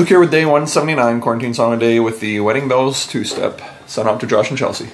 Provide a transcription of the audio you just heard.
Luke here with day 179, Quarantine Song a Day with the Wedding Bells two step. Sent out to Josh and Chelsea.